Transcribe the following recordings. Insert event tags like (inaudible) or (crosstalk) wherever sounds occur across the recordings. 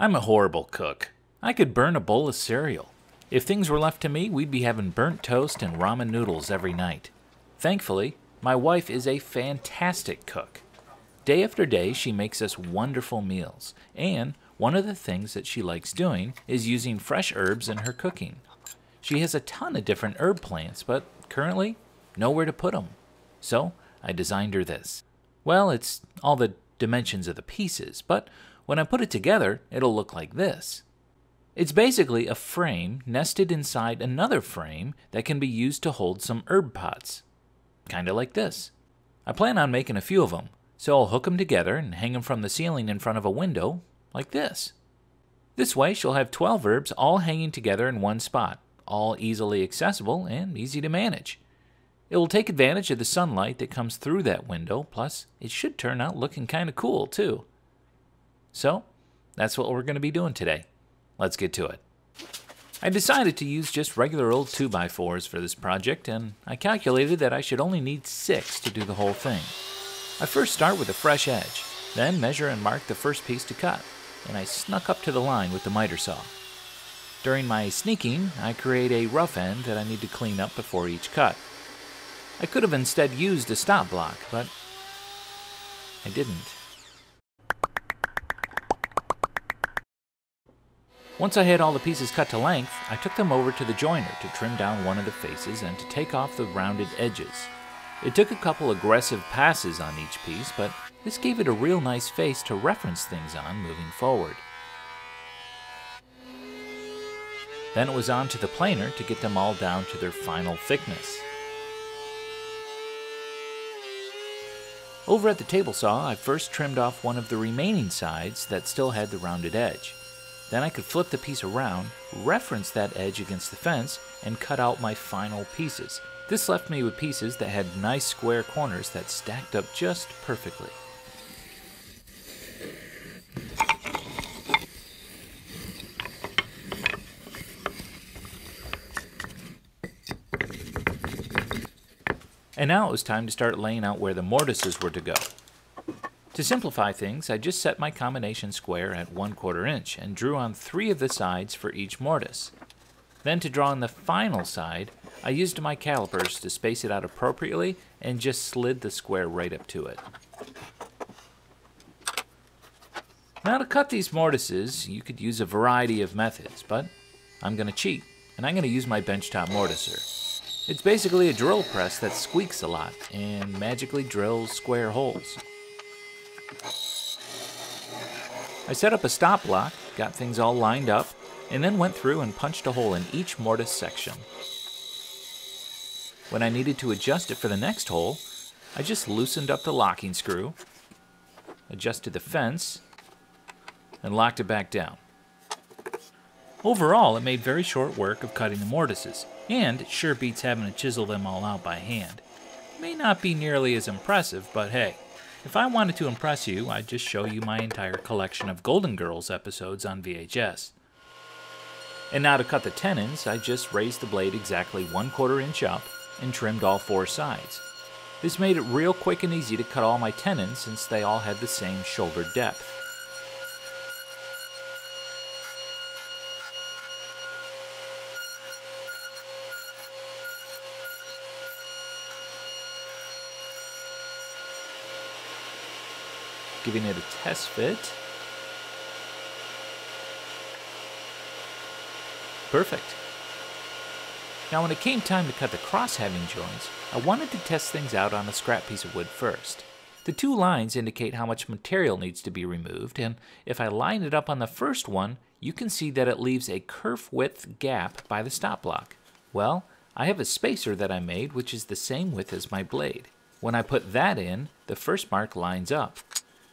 I'm a horrible cook. I could burn a bowl of cereal. If things were left to me, we'd be having burnt toast and ramen noodles every night. Thankfully, my wife is a fantastic cook. Day after day, she makes us wonderful meals, and one of the things that she likes doing is using fresh herbs in her cooking. She has a ton of different herb plants, but currently, nowhere to put them. So, I designed her this. Well, it's all the dimensions of the pieces, but when I put it together, it'll look like this. It's basically a frame nested inside another frame that can be used to hold some herb pots. Kinda like this. I plan on making a few of them, so I'll hook them together and hang them from the ceiling in front of a window, like this. This way, she'll have 12 herbs all hanging together in one spot, all easily accessible and easy to manage. It will take advantage of the sunlight that comes through that window, plus, it should turn out looking kinda cool, too. So, that's what we're going to be doing today. Let's get to it. I decided to use just regular old 2x4s for this project, and I calculated that I should only need 6 to do the whole thing. I first start with a fresh edge, then measure and mark the first piece to cut, and I snuck up to the line with the miter saw. During my sneaking, I create a rough end that I need to clean up before each cut. I could have instead used a stop block, but I didn't. Once I had all the pieces cut to length, I took them over to the jointer to trim down one of the faces and to take off the rounded edges. It took a couple aggressive passes on each piece, but this gave it a real nice face to reference things on moving forward. Then it was on to the planer to get them all down to their final thickness. Over at the table saw, I first trimmed off one of the remaining sides that still had the rounded edge. Then I could flip the piece around, reference that edge against the fence, and cut out my final pieces. This left me with pieces that had nice square corners that stacked up just perfectly. And now it was time to start laying out where the mortises were to go. To simplify things, I just set my combination square at 1 quarter inch and drew on three of the sides for each mortise. Then to draw on the final side, I used my calipers to space it out appropriately and just slid the square right up to it. Now to cut these mortises, you could use a variety of methods, but I'm going to cheat, and I'm going to use my benchtop mortiser. It's basically a drill press that squeaks a lot and magically drills square holes. I set up a stop block, got things all lined up, and then went through and punched a hole in each mortise section. When I needed to adjust it for the next hole, I just loosened up the locking screw, adjusted the fence, and locked it back down. Overall, it made very short work of cutting the mortises, and it sure beats having to chisel them all out by hand. It may not be nearly as impressive, but hey, if I wanted to impress you, I'd just show you my entire collection of Golden Girls episodes on VHS. And now to cut the tenons, I just raised the blade exactly one quarter inch up and trimmed all four sides. This made it real quick and easy to cut all my tenons since they all had the same shoulder depth. Giving it a test fit. Perfect. Now when it came time to cut the cross-halving joints, I wanted to test things out on a scrap piece of wood first. The two lines indicate how much material needs to be removed, and if I line it up on the first one, you can see that it leaves a kerf width gap by the stop block. Well, I have a spacer that I made which is the same width as my blade. When I put that in, the first mark lines up.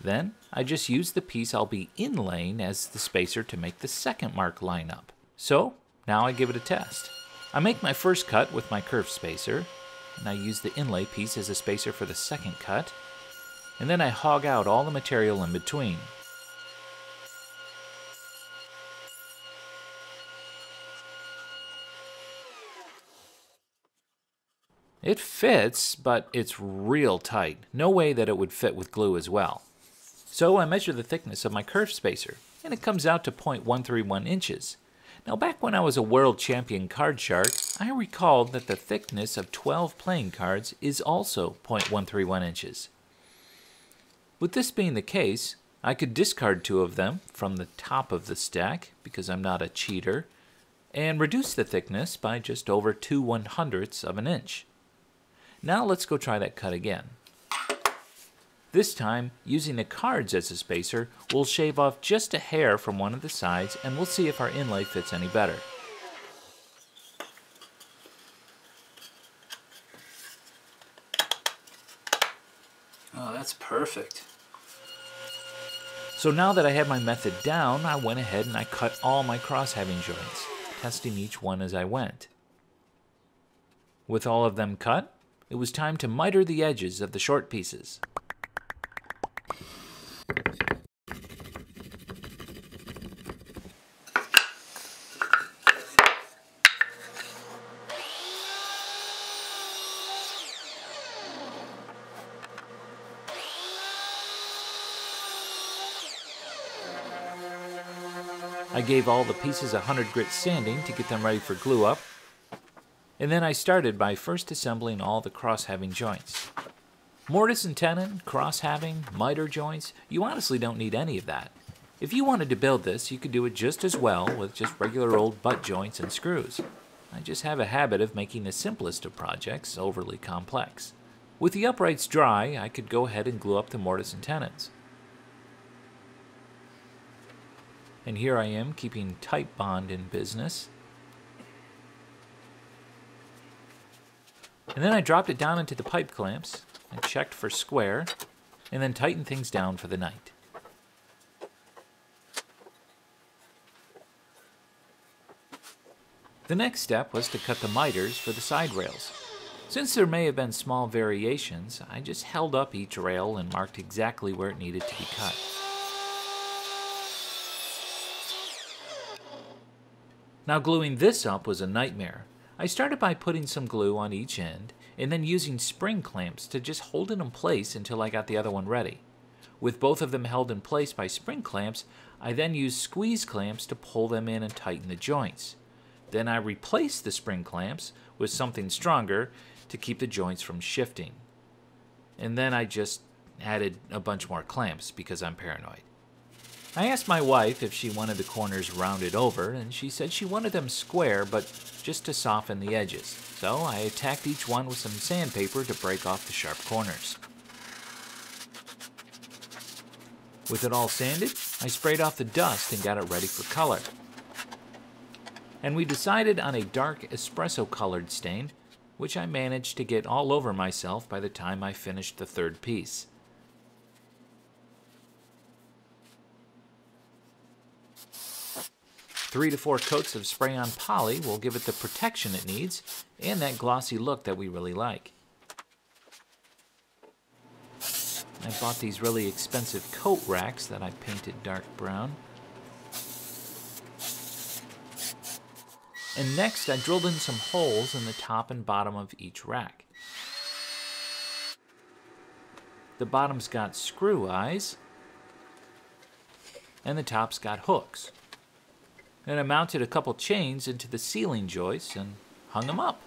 Then I just use the piece I'll be inlaying as the spacer to make the second mark line up. So now I give it a test. I make my first cut with my kerf spacer, and I use the inlay piece as a spacer for the second cut, and then I hog out all the material in between. It fits, but it's real tight. No way that it would fit with glue as well. So I measure the thickness of my kerf spacer, and it comes out to 0.131 inches. Now back when I was a world champion card shark, I recalled that the thickness of 12 playing cards is also 0.131 inches. With this being the case, I could discard two of them from the top of the stack, because I'm not a cheater, and reduce the thickness by just over 2 one hundredths of an inch. Now let's go try that cut again. This time, using the cards as a spacer, we'll shave off just a hair from one of the sides and we'll see if our inlay fits any better. Oh, that's perfect. So now that I had my method down, I went ahead and I cut all my cross-halving joints, testing each one as I went. With all of them cut, it was time to miter the edges of the short pieces. Gave all the pieces a 100 grit sanding to get them ready for glue up, and then I started by first assembling all the cross-halving joints. Mortise and tenon, cross-halving, miter joints, you honestly don't need any of that. If you wanted to build this, you could do it just as well with just regular old butt joints and screws. I just have a habit of making the simplest of projects overly complex. With the uprights dry, I could go ahead and glue up the mortise and tenons. And here I am keeping Titebond in business. And then I dropped it down into the pipe clamps and checked for square, and then tightened things down for the night. The next step was to cut the miters for the side rails. Since there may have been small variations, I just held up each rail and marked exactly where it needed to be cut. Now gluing this up was a nightmare. I started by putting some glue on each end and then using spring clamps to just hold it in place until I got the other one ready. With both of them held in place by spring clamps, I then used squeeze clamps to pull them in and tighten the joints. Then I replaced the spring clamps with something stronger to keep the joints from shifting. And then I just added a bunch more clamps because I'm paranoid. I asked my wife if she wanted the corners rounded over, and she said she wanted them square, but just to soften the edges. So I attacked each one with some sandpaper to break off the sharp corners. With it all sanded, I sprayed off the dust and got it ready for color. And we decided on a dark espresso colored stain, which I managed to get all over myself by the time I finished the third piece. Three to four coats of spray-on poly will give it the protection it needs and that glossy look that we really like. I bought these really expensive coat racks that I painted dark brown. And next I drilled in some holes in the top and bottom of each rack. The bottom's got screw eyes, and the top's got hooks. And I mounted a couple chains into the ceiling joists and hung them up.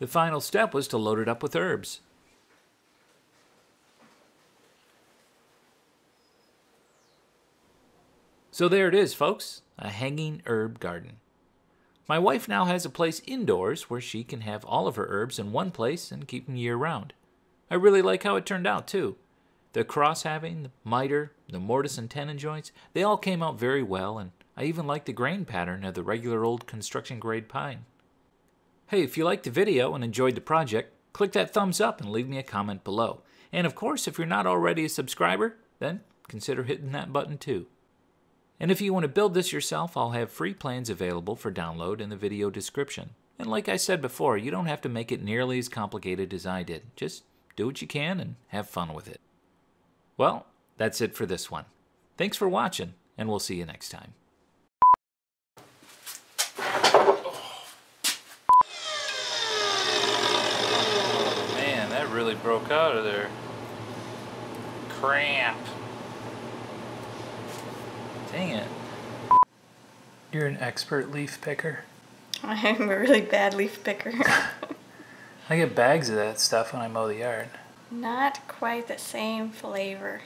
The final step was to load it up with herbs. So there it is, folks, a hanging herb garden. My wife now has a place indoors where she can have all of her herbs in one place and keep them year round. I really like how it turned out, too. The cross-hatching, the miter, the mortise and tenon joints, they all came out very well, and I even like the grain pattern of the regular old construction grade pine. Hey, if you liked the video and enjoyed the project, click that thumbs up and leave me a comment below. And of course, if you're not already a subscriber, then consider hitting that button too. And if you want to build this yourself, I'll have free plans available for download in the video description. And like I said before, you don't have to make it nearly as complicated as I did. Just do what you can and have fun with it. Well, that's it for this one. Thanks for watching, and we'll see you next time. broke out of there. Cramp. Dang it. You're an expert leaf picker. I'm a really bad leaf picker. (laughs) (laughs) I get bags of that stuff when I mow the yard. Not quite the same flavor.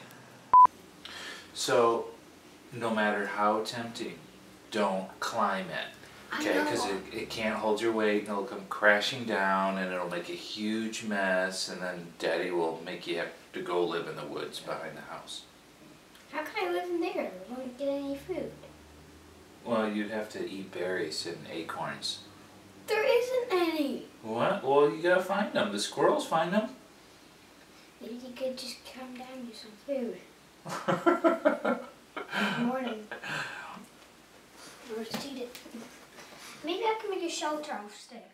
So, no matter how tempting, don't climb it. Okay, because it, it can't hold your weight and it'll come crashing down and it'll make a huge mess and then daddy will make you have to go live in the woods behind the house. How can I live in there? I won't get any food. Well, you'd have to eat berries and acorns. There isn't any. What? Well, you gotta find them. The squirrels find them. Maybe you could just come down to some food. (laughs) Good morning. Or just eat it. Maybe I can make a shelter off sticks.